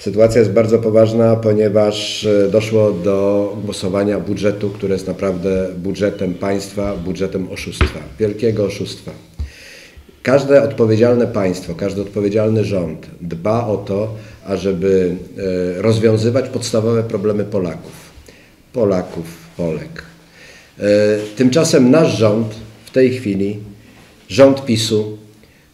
Sytuacja jest bardzo poważna, ponieważ e, doszło do głosowania budżetu, który jest naprawdę budżetem państwa, budżetem oszustwa, wielkiego oszustwa. Każde odpowiedzialne państwo, każdy odpowiedzialny rząd dba o to, ażeby e, rozwiązywać podstawowe problemy Polaków. Polaków, Polek. E, tymczasem nasz rząd w tej chwili, rząd PiSu,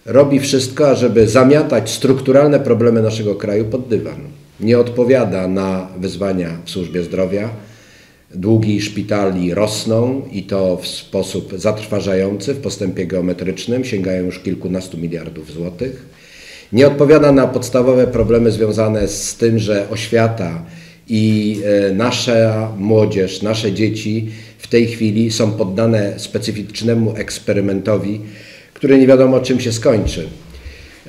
robi wszystko, ażeby zamiatać strukturalne problemy naszego kraju pod dywan. Nie odpowiada na wyzwania w służbie zdrowia. Długi szpitali rosną i to w sposób zatrważający w postępie geometrycznym, sięgają już kilkunastu miliardów złotych. Nie odpowiada na podstawowe problemy związane z tym, że oświata i e, nasza młodzież, nasze dzieci w tej chwili są poddane specyficznemu eksperymentowi, który nie wiadomo czym się skończy.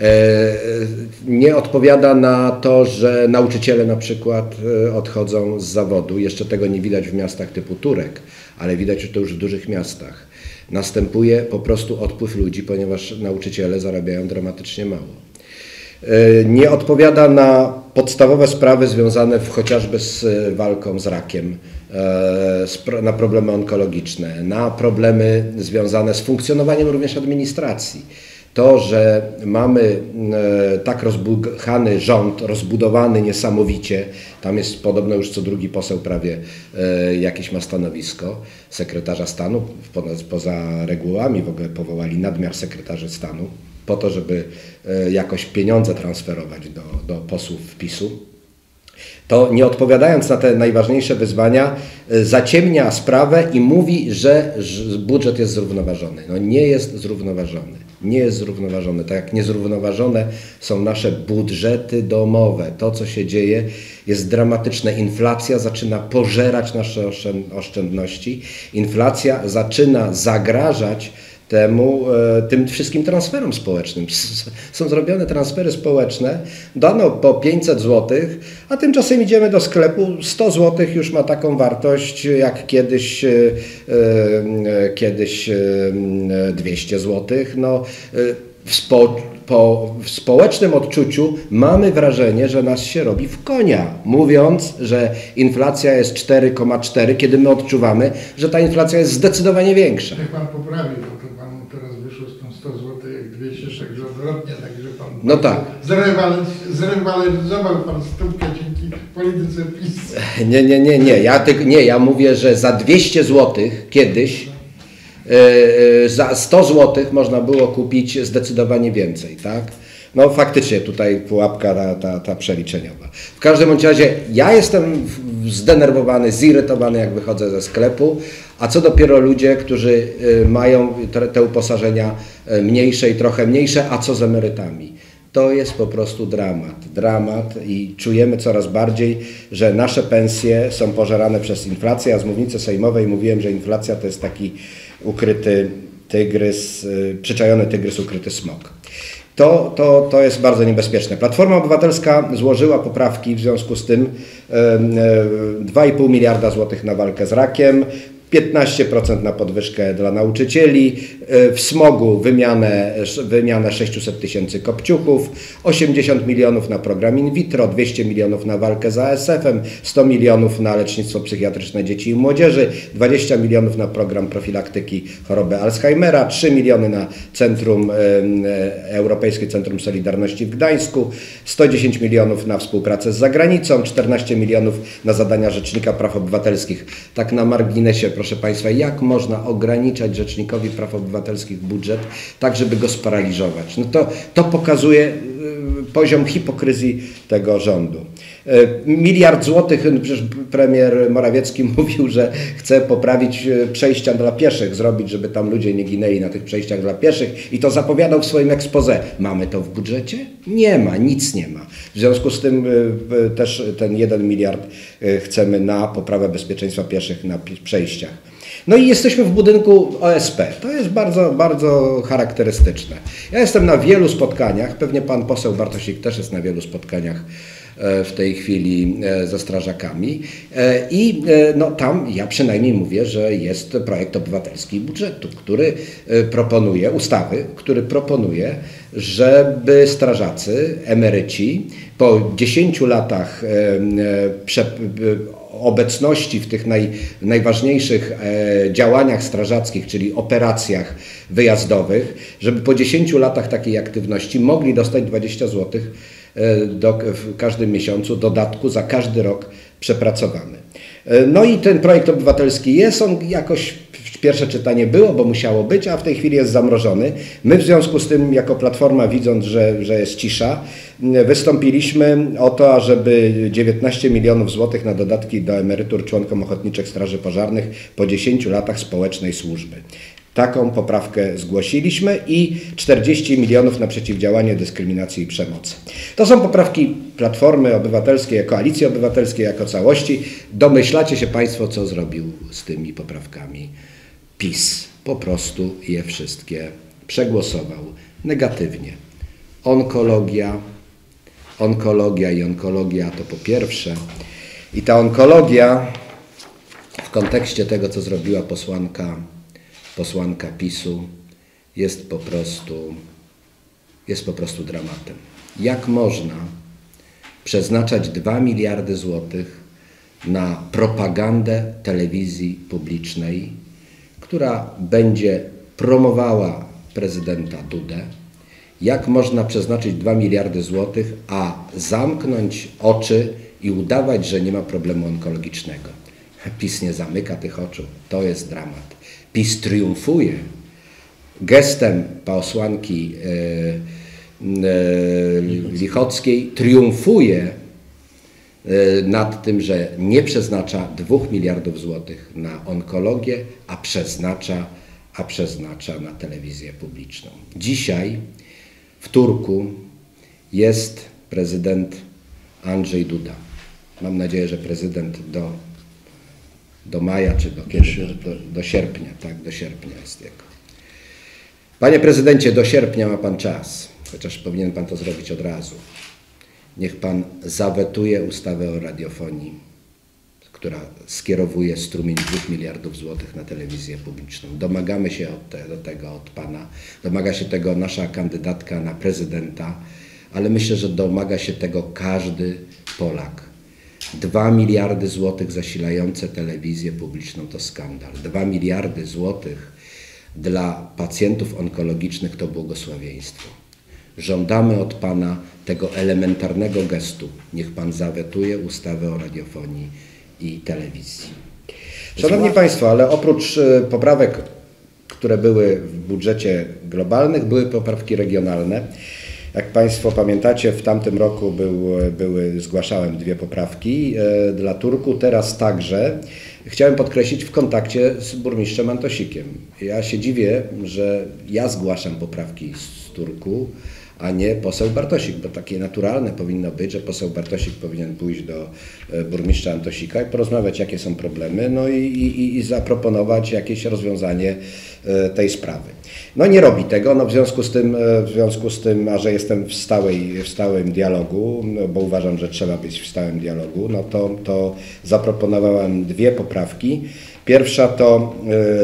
E, nie odpowiada na to, że nauczyciele na przykład e, odchodzą z zawodu. Jeszcze tego nie widać w miastach typu Turek, ale widać to już w dużych miastach. Następuje po prostu odpływ ludzi, ponieważ nauczyciele zarabiają dramatycznie mało. E, nie odpowiada na podstawowe sprawy związane chociażby z walką z rakiem, na problemy onkologiczne, na problemy związane z funkcjonowaniem również administracji. To, że mamy e, tak rozbuchany rząd, rozbudowany niesamowicie, tam jest podobno już co drugi poseł prawie e, jakieś ma stanowisko sekretarza stanu, poza regułami w ogóle powołali nadmiar sekretarzy stanu po to, żeby e, jakoś pieniądze transferować do, do posłów PiSu to nie odpowiadając na te najważniejsze wyzwania, zaciemnia sprawę i mówi, że budżet jest zrównoważony. No nie jest zrównoważony nie jest zrównoważone. Tak jak niezrównoważone są nasze budżety domowe. To, co się dzieje, jest dramatyczne. Inflacja zaczyna pożerać nasze oszczędności. Inflacja zaczyna zagrażać temu, e, tym wszystkim transferom społecznym. Są zrobione transfery społeczne, dano po 500 zł, a tymczasem idziemy do sklepu, 100 zł już ma taką wartość jak kiedyś, e, e, kiedyś 200 zł. No, spo, po, w społecznym odczuciu mamy wrażenie, że nas się robi w konia, mówiąc, że inflacja jest 4,4, kiedy my odczuwamy, że ta inflacja jest zdecydowanie większa. Niech Pan poprawi, bo to Panu teraz wyszło z tą 100 zł jak 200, także odwrotnie, także Pan no tak. zrewaloryzował Pan stópkę dzięki polityce PiS. Nie, nie, nie, nie. Ja, ty, nie, ja mówię, że za 200 zł kiedyś e, za 100 zł można było kupić zdecydowanie więcej, tak? No faktycznie tutaj pułapka ta, ta, ta przeliczeniowa. W każdym bądź razie ja jestem zdenerwowany, zirytowany jak wychodzę ze sklepu, a co dopiero ludzie, którzy e, mają te, uposażenia mniejsze i trochę mniejsze, a co z emerytami? To jest po prostu dramat. Dramat i czujemy coraz bardziej, że nasze pensje są pożerane przez inflację. Ja z mównicy sejmowej mówiłem, że inflacja to jest taki ukryty tygrys, y, przyczajony tygrys, ukryty smok. To, to, to jest bardzo niebezpieczne. Platforma Obywatelska złożyła poprawki w związku z tym 2,5 e, miliarda złotych na walkę z rakiem, 15% na podwyżkę dla nauczycieli, e, w smogu wymianę, wymianę 600 tysięcy kopciuchów, 80 milionów na program in vitro, 200 milionów na walkę z ASF-em, 100 milionów na lecznictwo psychiatryczne dzieci i młodzieży, 20 milionów na program profilaktyki choroby Alzheimera, 3 miliony na Centrum e, Europejskie Centrum Solidarności w Gdańsku, 110 milionów na współpracę z zagranicą, 14 milionów na zadania Rzecznika Praw Obywatelskich. Tak na marginesie proszę Państwa, jak można ograniczać Rzecznikowi Praw Obywatelskich budżet, tak żeby go sparaliżować. No to, to pokazuje poziom hipokryzji tego rządu. Y, miliard złotych, no przecież premier Morawiecki mówił, że chce poprawić y, przejścia dla pieszych, zrobić, żeby tam ludzie nie ginęli na tych przejściach dla pieszych i to zapowiadał w swoim expose. Mamy to w budżecie? Nie ma, nic nie ma. W związku z tym też ten jeden miliard chcemy na poprawę bezpieczeństwa pieszych na przejściach. No i jesteśmy w budynku OSP. To jest bardzo, bardzo charakterystyczne. Ja jestem na wielu spotkaniach, pewnie pan poseł Bartosik też jest na wielu spotkaniach e, w tej chwili e, ze strażakami. I no, tam ja przynajmniej mówię, że jest projekt obywatelski budżetu, który proponuje, ustawy, który proponuje, żeby strażacy, emeryci po 10 latach obecności w tych naj, najważniejszych e, działaniach strażackich, czyli operacjach wyjazdowych, żeby po 10 latach takiej aktywności mogli dostać 20 zł e, do, w każdym miesiącu dodatku za każdy rok przepracowany. E, no i ten projekt obywatelski jest, on jakoś Pierwsze czytanie było, bo musiało być, a w tej chwili jest zamrożony. My w związku z tym, jako Platforma, widząc, że, że jest cisza, wystąpiliśmy o to, ażeby 19 milionów złotych na dodatki do emerytur członkom Ochotniczych Straży Pożarnych po 10 latach społecznej służby. Taką poprawkę zgłosiliśmy i 40 milionów na przeciwdziałanie dyskryminacji i przemocy. To są poprawki Platformy Obywatelskiej, Koalicji Obywatelskiej jako całości. Domyślacie się Państwo, co zrobił z tymi poprawkami PiS. Po prostu je wszystkie przegłosował negatywnie. Onkologia, onkologia i onkologia to po pierwsze. I ta onkologia w kontekście tego, co zrobiła posłanka posłanka PiSu jest po prostu, jest po prostu dramatem. Jak można przeznaczać 2 miliardy złotych na propagandę telewizji publicznej, która będzie promowała prezydenta Dudę, jak można przeznaczyć 2 miliardy złotych, a zamknąć oczy i udawać, że nie ma problemu onkologicznego. PiS nie zamyka tych oczu. To jest dramat. PiS triumfuje gestem posłanki e, e, Lichockiej, triumfuje nad tym, że nie przeznacza 2 miliardów złotych na onkologię, a przeznacza, a przeznacza na telewizję publiczną. Dzisiaj w Turku jest prezydent Andrzej Duda. Mam nadzieję, że prezydent do do maja czy do kiedy? Do, do, do sierpnia, tak, do sierpnia jest jego. Panie prezydencie, do sierpnia ma pan czas, chociaż powinien pan to zrobić od razu. Niech pan zawetuje ustawę o radiofonii, która skierowuje strumień 2 miliardów złotych na telewizję publiczną. Domagamy się od te, do tego od pana, domaga się tego nasza kandydatka na prezydenta, ale myślę, że domaga się tego każdy Polak 2 miliardy złotych zasilające telewizję publiczną to skandal. 2 miliardy złotych dla pacjentów onkologicznych to błogosławieństwo. Żądamy od Pana tego elementarnego gestu. Niech Pan zawetuje ustawę o radiofonii i telewizji. Szanowni Państwo, ale oprócz e, poprawek, które były w budżecie globalnych, były poprawki regionalne. Jak Państwo pamiętacie, w tamtym roku był, były, zgłaszałem dwie poprawki e, dla Turku, teraz także. Chciałem podkreślić w kontakcie z burmistrzem Antosikiem. Ja się dziwię, że ja zgłaszam poprawki z Turku, a nie poseł Bartosik, bo takie naturalne powinno być, że poseł Bartosik powinien pójść do e, burmistrza Antosika i porozmawiać, jakie są problemy, no i, i, i zaproponować jakieś rozwiązanie tej sprawy. No nie robi tego, no w związku z tym, e, w związku z tym a że jestem w, stałej, w stałym dialogu, no bo uważam, że trzeba być w stałym dialogu, no to, to zaproponowałem dwie poprawki. Pierwsza to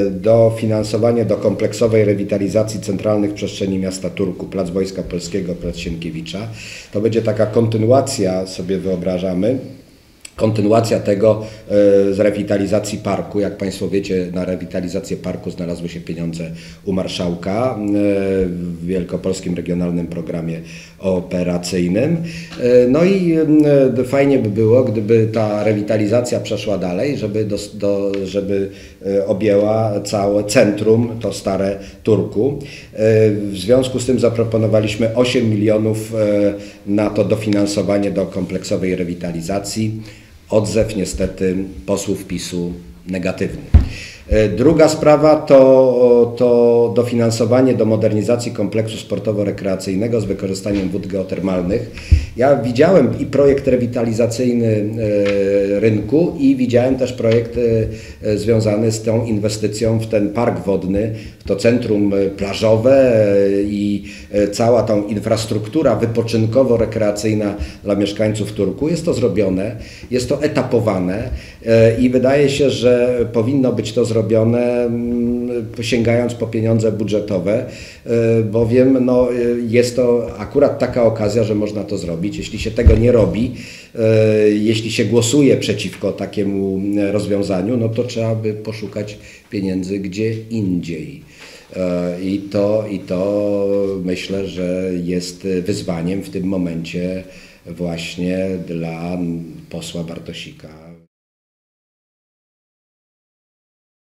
e, dofinansowanie do kompleksowej rewitalizacji centralnych przestrzeni miasta Turku, Plac Wojska Polskiego, Plac Sienkiewicza. To będzie taka kontynuacja, sobie wyobrażamy, kontynuacja tego e, z rewitalizacji parku. Jak Państwo wiecie, na rewitalizację parku znalazły się pieniądze u marszałka e, w Wielkopolskim Regionalnym Programie Operacyjnym. E, no i fajnie by było, gdyby ta rewitalizacja przeszła dalej, żeby, do, do, żeby objęła całe centrum, to stare Turku. W związku z tym zaproponowaliśmy 8 milionów na to dofinansowanie do kompleksowej rewitalizacji. Odzew niestety posłów PiSu negatywny. E, Druga sprawa to, to dofinansowanie do modernizacji kompleksu sportowo-rekreacyjnego z wykorzystaniem wód geotermalnych. Ja widziałem i projekt rewitalizacyjny e, rynku i widziałem też projekt e, związany z tą inwestycją w ten park wodny, w to centrum plażowe i cała tą infrastruktura wypoczynkowo-rekreacyjna dla mieszkańców Turku. Jest to zrobione, jest to etapowane i wydaje się, że powinno być to zrobione mm, sięgając po pieniądze budżetowe, e, bowiem no, e, jest to akurat taka okazja, że można to zrobić. Jeśli się tego nie robi, e, jeśli się głosuje przeciwko takiemu e, rozwiązaniu, no to trzeba by poszukać pieniędzy gdzie indziej. I to, I to myślę, że jest wyzwaniem w tym momencie właśnie dla posła Bartosika.